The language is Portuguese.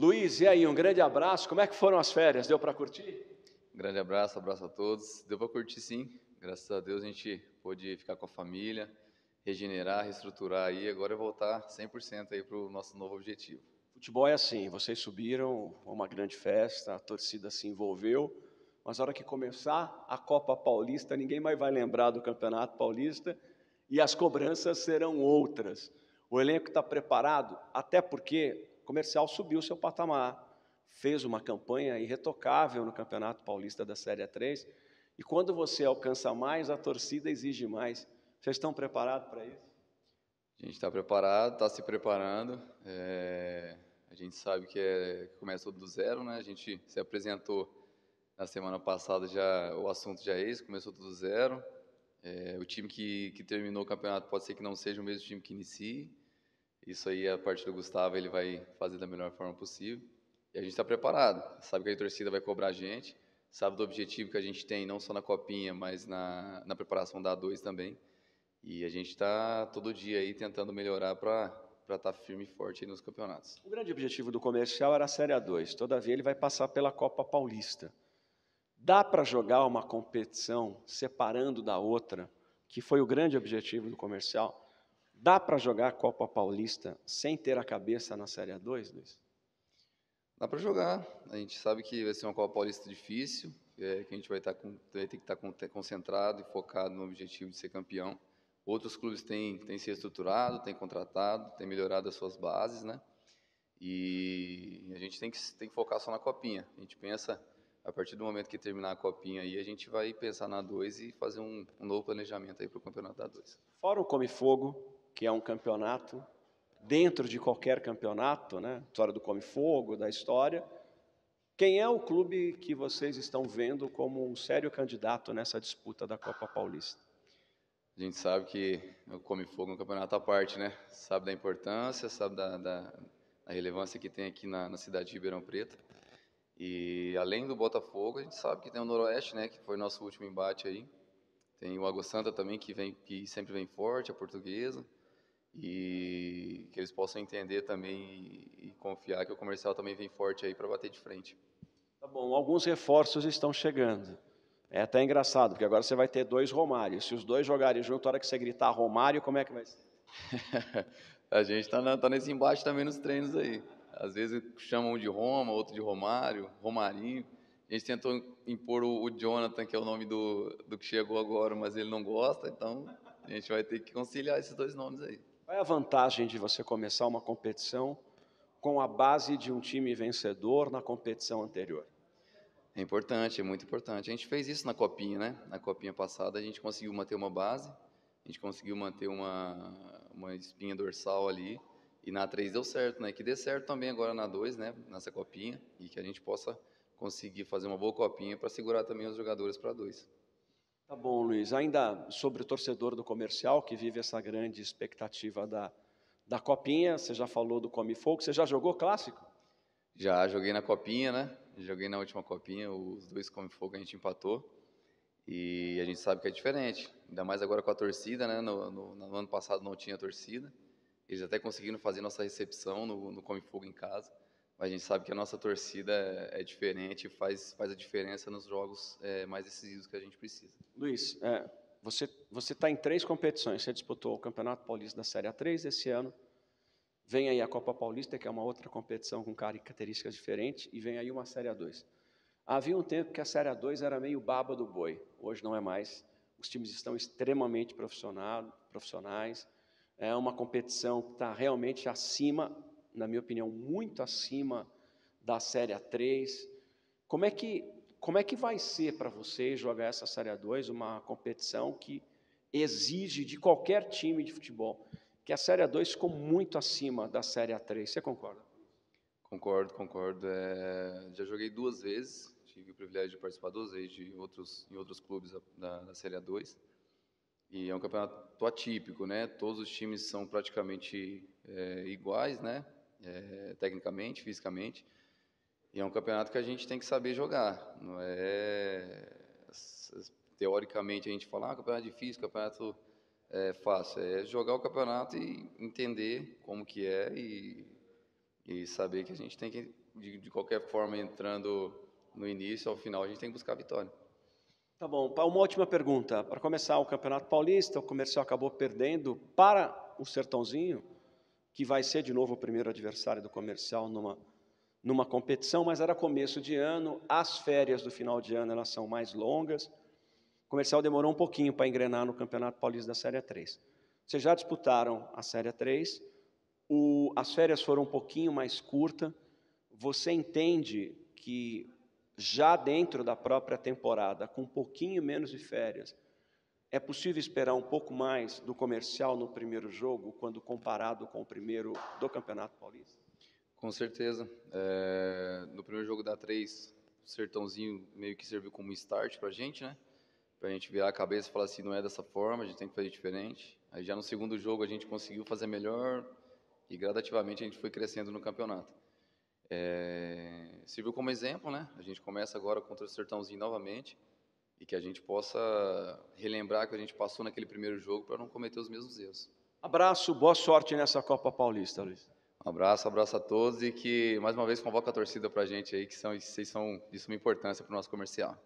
Luiz, e aí, um grande abraço. Como é que foram as férias? Deu para curtir? Grande abraço, abraço a todos. Deu para curtir sim. Graças a Deus a gente pôde ficar com a família, regenerar, reestruturar aí, agora é voltar 100% aí para o nosso novo objetivo. Futebol é assim, vocês subiram, uma grande festa, a torcida se envolveu, mas na hora que começar a Copa Paulista, ninguém mais vai lembrar do Campeonato Paulista e as cobranças serão outras. O elenco está preparado, até porque comercial subiu seu patamar, fez uma campanha irretocável no Campeonato Paulista da Série 3, e quando você alcança mais, a torcida exige mais. Vocês estão preparados para isso? A gente está preparado, está se preparando. É... A gente sabe que, é... começa tudo do zero, né? A gente se apresentou na semana passada, já o assunto já é esse, começou tudo do zero. É... O time que, que terminou o campeonato pode ser que não seja o mesmo time que inicie. Isso aí, a parte do Gustavo, ele vai fazer da melhor forma possível. E a gente está preparado. Sabe que a torcida vai cobrar a gente, sabe do objetivo que a gente tem, não só na Copinha, mas na, na preparação da A2 também. E a gente está todo dia aí tentando melhorar para estar tá firme e forte nos campeonatos. O grande objetivo do comercial era a Série A2, todavia ele vai passar pela Copa Paulista. Dá para jogar uma competição separando da outra, que foi o grande objetivo do comercial? Dá para jogar a Copa Paulista sem ter a cabeça na Série A2, Luiz? Dá para jogar. A gente sabe que vai ser uma Copa Paulista difícil, é, que a gente vai, estar tá com, vai ter que estar tá concentrado e focado no objetivo de ser campeão. Outros clubes têm, têm se estruturado, têm contratado, têm melhorado as suas bases, né? E a gente tem que, tem que focar só na copinha. A gente pensa, a partir do momento que terminar a copinha aí, a gente vai pensar na 2 e fazer um, um novo planejamento aí para o campeonato da 2. Fora o Come Fogo, que é um campeonato, dentro de qualquer campeonato, né? História do Come Fogo, da história. Quem é o clube que vocês estão vendo como um sério candidato nessa disputa da Copa Paulista? A gente sabe que o Come Fogo é um campeonato à parte, né? Sabe da importância, sabe da, da, da relevância que tem aqui na, na, cidade de Ribeirão Preto. E além do Botafogo, a gente sabe que tem o Noroeste, né? Que foi nosso último embate aí. Tem o Água Santa também, que, vem, que sempre vem forte, a portuguesa. E que eles possam entender também e, e confiar que o comercial também vem forte aí para bater de frente. Tá bom, alguns reforços estão chegando. É até engraçado, porque agora você vai ter dois Romários. Se os dois jogarem junto, a hora que você gritar Romário, como é que vai ser? a gente está tá nesse embate também nos treinos aí. Às vezes chamam um de Roma, outro de Romário, Romarinho. A gente tentou impor o, o Jonathan, que é o nome do, do que chegou agora, mas ele não gosta, então a gente vai ter que conciliar esses dois nomes aí. Qual é a vantagem de você começar uma competição com a base de um time vencedor na competição anterior? É importante, é muito importante. A gente fez isso na copinha, né? Na copinha passada a gente conseguiu manter uma base, a gente conseguiu manter uma, uma espinha dorsal ali, e na 3 deu certo, né? Que dê certo também agora na 2, né? Nessa copinha, e que a gente possa conseguir fazer uma boa copinha para segurar também os jogadores para 2. Tá bom, Luiz. Ainda sobre o torcedor do comercial, que vive essa grande expectativa da, da copinha, você já falou do Come Fogo, você já jogou clássico? Já, joguei na copinha, né? Joguei na última copinha, os dois come fogo a gente empatou. E a gente sabe que é diferente, ainda mais agora com a torcida, né? No, no, no ano passado não tinha torcida. Eles até conseguiram fazer nossa recepção no, no Come Fogo em casa. Mas a gente sabe que a nossa torcida é, é diferente, faz, faz a diferença nos jogos é, mais decisivos que a gente precisa. Luiz, é, você está em três competições. Você disputou o Campeonato Paulista da Série A3 esse ano, Vem aí a Copa Paulista, que é uma outra competição com características diferentes, e vem aí uma Série A2. Havia um tempo que a Série A2 era meio baba do boi, hoje não é mais. Os times estão extremamente profissionais, é uma competição que está realmente acima, na minha opinião, muito acima da Série A3. Como é que, como é que vai ser para vocês jogar essa Série A2, uma competição que exige de qualquer time de futebol que a Série A2 ficou muito acima da Série A3. Você concorda? Concordo, concordo. É, já joguei duas vezes, tive o privilégio de participar duas vezes de outros, em outros clubes da, da Série A2. E é um campeonato atípico, né? Todos os times são praticamente é, iguais, né? É, tecnicamente, fisicamente. E é um campeonato que a gente tem que saber jogar. Não é teoricamente a gente fala, ah, campeonato difícil, campeonato é fácil, é jogar o campeonato e entender como que é e, e saber que a gente tem que, de, de qualquer forma, entrando no início, ao final, a gente tem que buscar a vitória. Tá bom. Uma última pergunta. Para começar o Campeonato Paulista, o comercial acabou perdendo para o Sertãozinho, que vai ser de novo o primeiro adversário do comercial numa, numa competição, mas era começo de ano, as férias do final de ano elas são mais longas. O comercial demorou um pouquinho para engrenar no Campeonato Paulista da Série 3. Vocês já disputaram a Série 3, o, as férias foram um pouquinho mais curtas. Você entende que já dentro da própria temporada, com um pouquinho menos de férias, é possível esperar um pouco mais do comercial no primeiro jogo, quando comparado com o primeiro do Campeonato Paulista? Com certeza. É, no primeiro jogo da 3, o Sertãozinho meio que serviu como start para a gente, né? Para a gente virar a cabeça e falar assim, não é dessa forma, a gente tem que fazer diferente. Aí já no segundo jogo a gente conseguiu fazer melhor e gradativamente a gente foi crescendo no campeonato. É, serviu como exemplo, né? A gente começa agora contra o Sertãozinho novamente e que a gente possa relembrar que a gente passou naquele primeiro jogo para não cometer os mesmos erros. Abraço, boa sorte nessa Copa Paulista, Luiz. Um abraço, abraço a todos e que mais uma vez convoca a torcida para a gente aí, que são, vocês são de suma importância para o nosso comercial.